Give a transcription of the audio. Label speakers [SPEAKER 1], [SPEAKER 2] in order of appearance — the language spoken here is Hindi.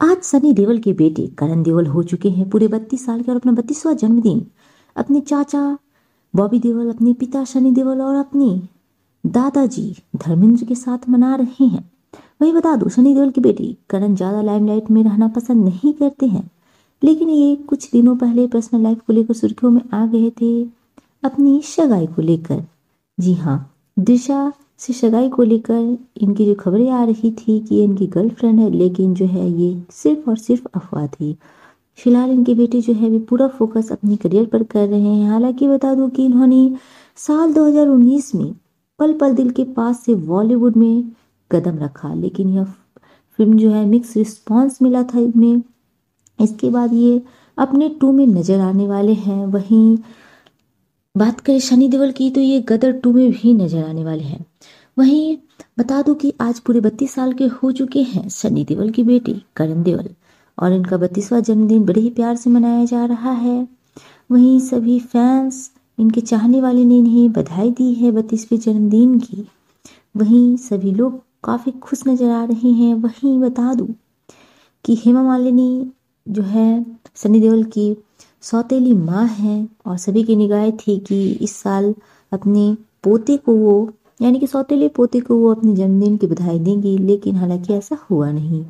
[SPEAKER 1] आज सनी देओल के बेटे करण देओल हो चुके हैं पूरे बत्तीस साल के और अपना बत्तीसवा जन्मदिन। अपने चाचा, बॉबी देओल अपने पिता सनी देओल और अपनी दादाजी धर्मेंद्र के साथ मना रहे हैं। वही बता दो, सनी देओल की बेटी करण ज़्यादा लाइमलाइट में रहना पसंद नहीं करते हैं। लेकिन ये कुछ दिनों पहले पर्सनल लाइफ को लेकर सुर्खियों में आ गए थे, अपनी सगाई को लेकर। जी हाँ दिशा से सगाई को लेकर इनकी जो खबरें आ रही थी कि ये इनकी गर्लफ्रेंड है, लेकिन जो है ये सिर्फ़ और सिर्फ़ अफवाह थी। फ़िलहाल इनके बेटे जो है वे पूरा फोकस अपनी करियर पर कर रहे हैं। हालाँकि बता दूँ कि इन्होंने साल 2019 में पल पल दिल के पास से बॉलीवुड में कदम रखा, लेकिन यह फ़िल्म जो है मिक्स रिस्पॉन्स मिला था इनमें। इसके बाद ये अपने टू में नज़र आने वाले हैं। वहीं बात करें शनि देवल की तो ये गदर टू में भी नज़र आने वाले हैं। वहीं बता दूँ कि आज पूरे बत्तीस साल के हो चुके हैं सनी देवल की बेटी करण देवल और इनका बत्तीसवां जन्मदिन बड़े ही प्यार से मनाया जा रहा है। वहीं सभी फैंस इनके चाहने वाले ने इन्हें बधाई दी है बत्तीसवें जन्मदिन की। वहीं सभी लोग काफ़ी खुश नज़र आ रहे हैं। वहीं बता दूँ कि हेमा मालिनी जो है, सनी देओल की सौतेली माँ हैं, और सभी की निगाह थी कि इस साल अपने पोते को वो यानी कि सौतेले पोते को वो अपने जन्मदिन की बधाई देंगी, लेकिन हालाँकि ऐसा हुआ नहीं।